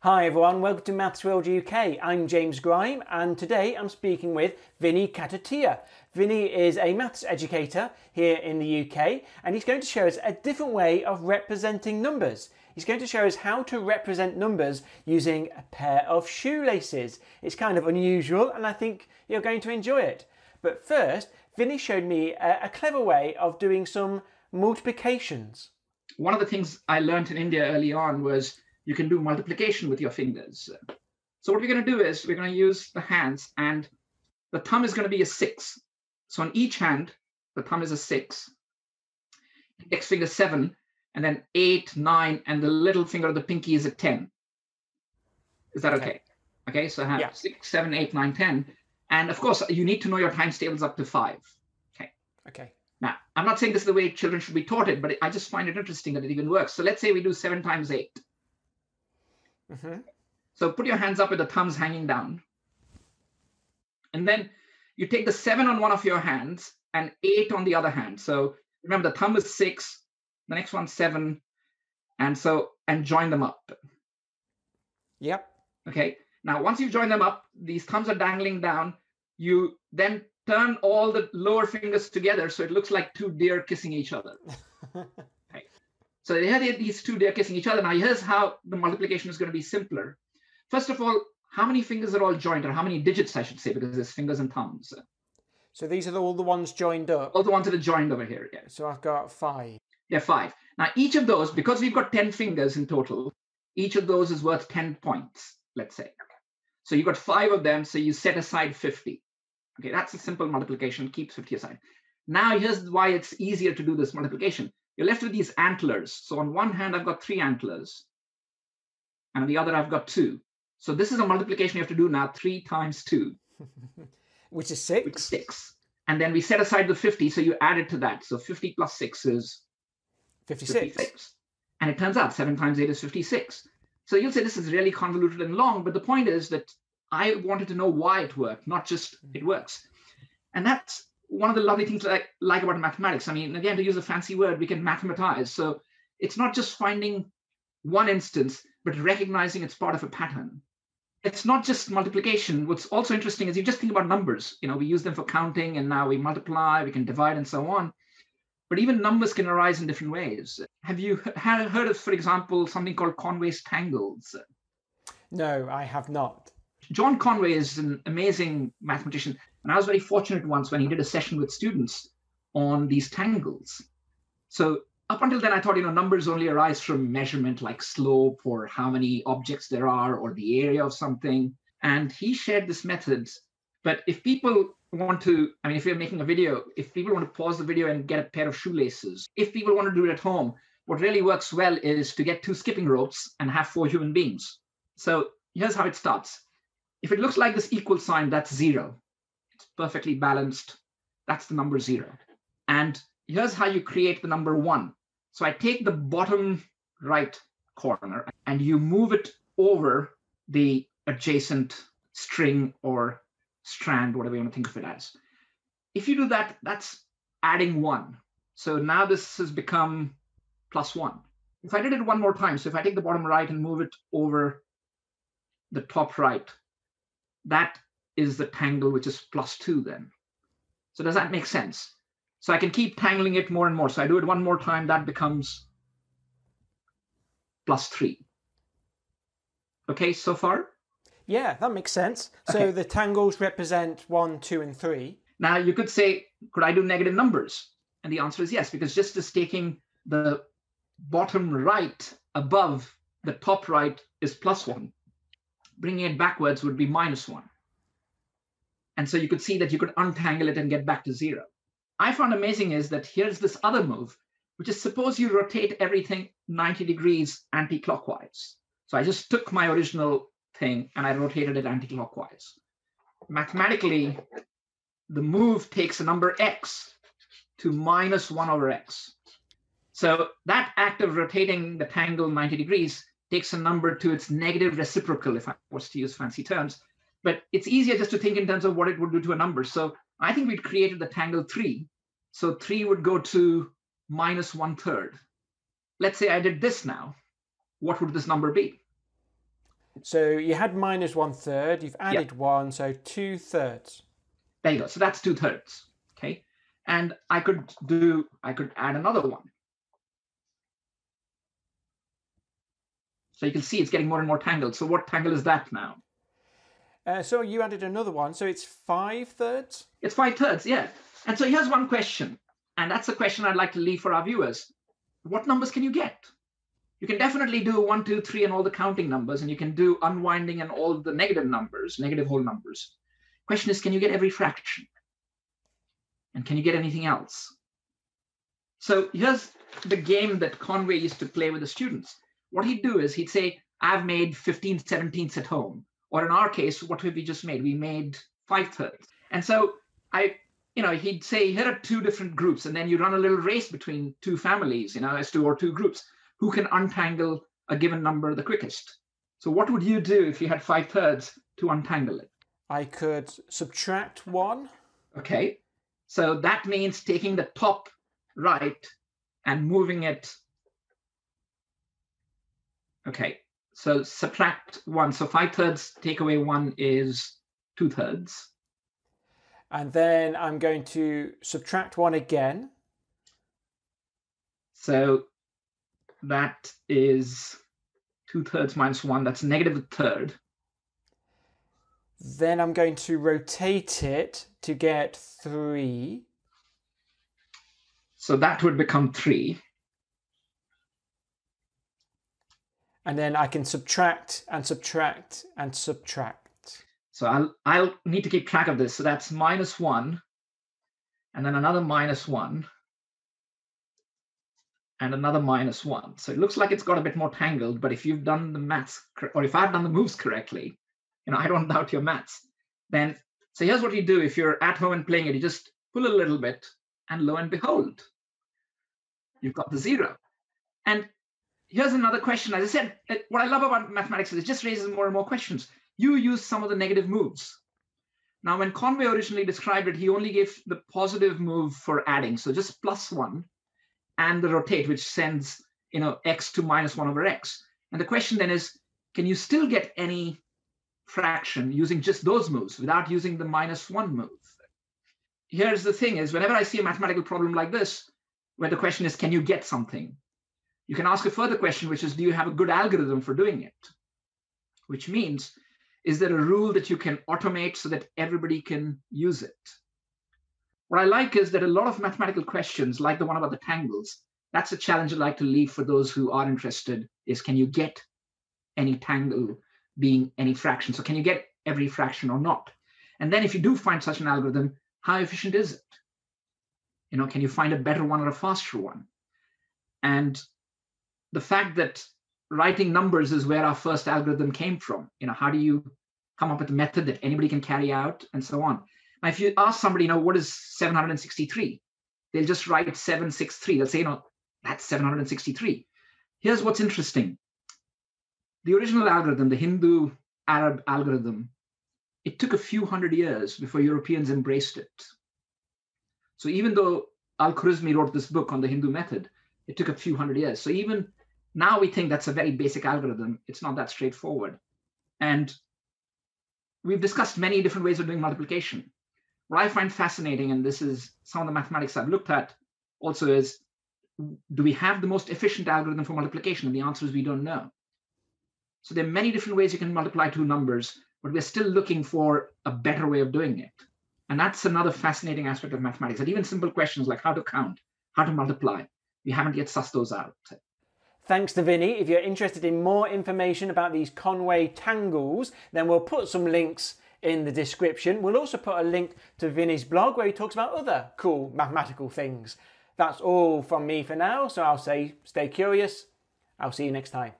Hi everyone, welcome to Maths World UK. I'm James Grime and today I'm speaking with Vinay Kathotia. Vinay is a maths educator here in the UK and he's going to show us a different way of representing numbers. He's going to show us how to represent numbers using a pair of shoelaces. It's kind of unusual and I think you're going to enjoy it. But first, Vinay showed me a, a clever way of doing some multiplications. One of the things I learned in India early on was you can do multiplication with your fingers. So what we're going to do is we're going to use the hands and the thumb is going to be a six. So on each hand, the thumb is a six. Next finger seven, and then eight, nine, and the little finger of the pinky is a 10. Is that okay? Okay, okay so I have yeah. six, seven, eight, nine, 10. And of course, you need to know your times tables up to five. Okay. Okay. Now, I'm not saying this is the way children should be taught it, but I just find it interesting that it even works. So let's say we do seven times eight. Mm-hmm. So put your hands up with the thumbs hanging down. And then you take the seven on one of your hands and eight on the other hand. So remember the thumb is six, the next one seven, and so and join them up. Yep. Okay. Now once you join them up, these thumbs are dangling down. You then turn all the lower fingers together so it looks like two deer kissing each other. So they these two, they're kissing each other. Now here's how the multiplication is going to be simpler. First of all, how many fingers are all joined, or how many digits, I should say, because there's fingers and thumbs. So these are all the ones joined up? All the ones that are joined over here, yeah. So I've got five. Yeah, five. Now each of those, because we've got 10 fingers in total, each of those is worth 10 points, let's say. So you've got five of them, so you set aside 50. Okay, that's a simple multiplication, keeps 50 aside. Now here's why it's easier to do this multiplication you're left with these antlers. So on one hand, I've got three antlers, and on the other, I've got two. So this is a multiplication you have to do now, three times two. Which is six. Which is six. And then we set aside the 50, so you add it to that. So 50 plus six is 56. 56. And it turns out seven times eight is 56. So you'll say this is really convoluted and long, but the point is that I wanted to know why it worked, not just it mm. works. And that's one of the lovely things I like about mathematics. I mean, again, to use a fancy word, we can mathematize. So it's not just finding one instance, but recognizing it's part of a pattern. It's not just multiplication. What's also interesting is you just think about numbers. You know, we use them for counting, and now we multiply, we can divide, and so on. But even numbers can arise in different ways. Have you heard of, for example, something called Conway's tangles? No, I have not. John Conway is an amazing mathematician. And I was very fortunate once when he did a session with students on these tangles. So up until then, I thought, you know, numbers only arise from measurement like slope or how many objects there are or the area of something. And he shared this method. But if people want to, I mean, if you're making a video, if people want to pause the video and get a pair of shoelaces, if people want to do it at home, what really works well is to get two skipping ropes and have four human beings. So here's how it starts. If it looks like this equal sign, that's zero it's perfectly balanced. That's the number zero. And here's how you create the number one. So I take the bottom right corner and you move it over the adjacent string or strand, whatever you want to think of it as. If you do that, that's adding one. So now this has become plus one. If I did it one more time, so if I take the bottom right and move it over the top right, that is the tangle which is plus two then. So does that make sense? So I can keep tangling it more and more. So I do it one more time, that becomes plus three. Okay, so far? Yeah, that makes sense. So the tangles represent one, two, and three. Now you could say, could I do negative numbers? And the answer is yes, because just as taking the bottom right above the top right is plus one, bringing it backwards would be minus one. And so you could see that you could untangle it and get back to zero. I found amazing is that here's this other move, which is suppose you rotate everything 90 degrees anti-clockwise. So I just took my original thing and I rotated it anti-clockwise. Mathematically, the move takes a number x to minus 1 over x. So that act of rotating the tangle 90 degrees takes a number to its negative reciprocal, if I was to use fancy terms, but it's easier just to think in terms of what it would do to a number. So I think we'd created the tangle three. So three would go to minus one third. Let's say I did this now. What would this number be? So you had minus one third, you've added one, so two thirds. There you go. So that's two thirds. Okay. And I could do, I could add another one. So you can see it's getting more and more tangled. So what tangle is that now? Uh, so you added another one, so it's five thirds? It's five thirds, yeah. And so here's one question, and that's a question I'd like to leave for our viewers. What numbers can you get? You can definitely do one, two, three, and all the counting numbers, and you can do unwinding and all the negative numbers, negative whole numbers. Question is, can you get every fraction? And can you get anything else? So here's the game that Conway used to play with the students. What he'd do is he'd say, I've made 15 17ths at home. Or in our case, what have we just made? We made five thirds. And so I, you know, he'd say, here are two different groups. And then you run a little race between two families, you know, as two or two groups who can untangle a given number the quickest. So what would you do if you had five thirds to untangle it? I could subtract one. Okay. So that means taking the top right and moving it. Okay. So subtract one. So five thirds take away one is two thirds. And then I'm going to subtract one again. So that is two thirds minus one. That's negative a third. Then I'm going to rotate it to get three. So that would become three. And then I can subtract and subtract and subtract. So I'll, I'll need to keep track of this. So that's minus one, and then another minus one, and another minus one. So it looks like it's got a bit more tangled, but if you've done the maths, or if I've done the moves correctly, you know, I don't doubt your maths, then, so here's what you do. If you're at home and playing it, you just pull a little bit, and lo and behold, you've got the zero. And here's another question. As I said, uh, what I love about mathematics is it just raises more and more questions. You use some of the negative moves. Now, when Conway originally described it, he only gave the positive move for adding. So just plus one and the rotate, which sends you know x to minus one over x. And the question then is, can you still get any fraction using just those moves without using the minus one move? Here's the thing is whenever I see a mathematical problem like this, where the question is, can you get something? You can ask a further question, which is, do you have a good algorithm for doing it? Which means, is there a rule that you can automate so that everybody can use it? What I like is that a lot of mathematical questions, like the one about the tangles, that's a challenge I'd like to leave for those who are interested, is can you get any tangle being any fraction? So can you get every fraction or not? And then if you do find such an algorithm, how efficient is it? You know, can you find a better one or a faster one? And the fact that writing numbers is where our first algorithm came from. You know, how do you come up with a method that anybody can carry out and so on? Now, if you ask somebody, you know, what is 763? They'll just write 763. They'll say, you know, that's 763. Here's what's interesting. The original algorithm, the Hindu Arab algorithm, it took a few hundred years before Europeans embraced it. So even though Al-Khwarizmi wrote this book on the Hindu method, it took a few hundred years. So even now we think that's a very basic algorithm. It's not that straightforward. And we've discussed many different ways of doing multiplication. What I find fascinating, and this is some of the mathematics I've looked at also is, do we have the most efficient algorithm for multiplication? And the answer is we don't know. So there are many different ways you can multiply two numbers, but we're still looking for a better way of doing it. And that's another fascinating aspect of mathematics, that even simple questions like how to count, how to multiply, we haven't yet sussed those out. Thanks to Vinay. If you're interested in more information about these Conway tangles, then we'll put some links in the description. We'll also put a link to Vinay's blog where he talks about other cool mathematical things. That's all from me for now, so I'll say stay curious. I'll see you next time.